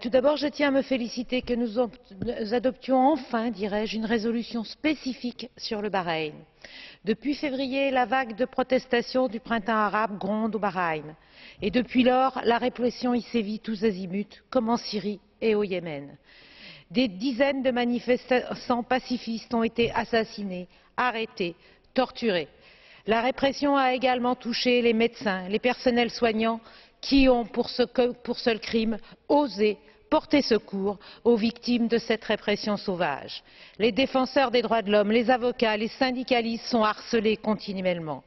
tout d'abord, je tiens à me féliciter que nous, adoptions enfin, dirais-je, une résolution spécifique sur le Bahreïn. Depuis février, la vague de protestations du printemps arabe gronde au Bahreïn. Et depuis lors, la répression y sévit tous azimuts, comme en Syrie et au Yémen. Des dizaines de manifestants pacifistes ont été assassinés, arrêtés, torturés. La répression a également touché les médecins, les personnels soignants qui ont, pour, seul crime, osé porter secours aux victimes de cette répression sauvage. Les défenseurs des droits de l'homme, les avocats, les syndicalistes sont harcelés continuellement.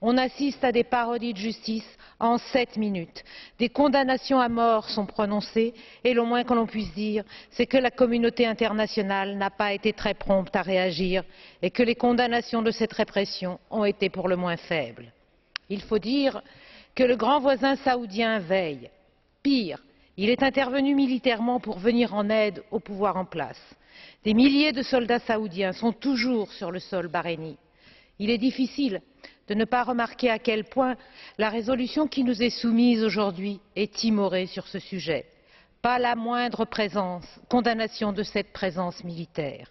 On assiste à des parodies de justice en sept minutes. Des condamnations à mort sont prononcées et le moins que l'on puisse dire, c'est que la communauté internationale n'a pas été très prompte à réagir et que les condamnations de cette répression ont été pour le moins faibles. Il faut dire que le grand voisin saoudien veille. Pire, il est intervenu militairement pour venir en aide au pouvoir en place. Des milliers de soldats saoudiens sont toujours sur le sol bahreïni. Il est difficile de ne pas remarquer à quel point la résolution qui nous est soumise aujourd'hui est timorée sur ce sujet. Pas la moindre condamnation de cette présence militaire.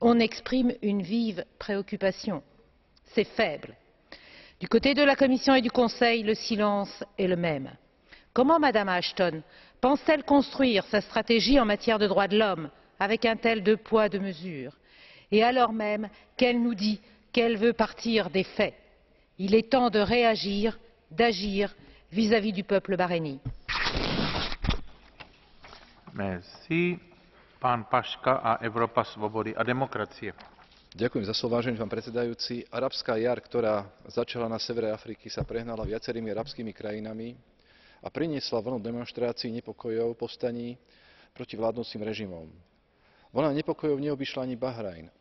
On exprime une vive préoccupation. C'est faible. Du côté de la Commission et du Conseil, le silence est le même. Comment Mme Ashton pense-t-elle construire sa stratégie en matière de droits de l'homme avec un tel deux poids, deux mesures? Et alors même qu'elle nous dit qu'elle veut partir des faits. Il est temps de réagir, d'agir vis-à-vis du peuple bahreïni. Merci. Pán Paška a Európa slobody a demokracie. Ďakujem za slovo, vážený pán predsedajúci. Arabská jar, ktorá začala na severe Afriky, sa prehnala viacerými arabskými krajinami a priniesla vlnu demonštrácií, nepokojov, povstaní proti vládnúcim režimom. Vlna nepokojov neobyšla ani Bahrajn.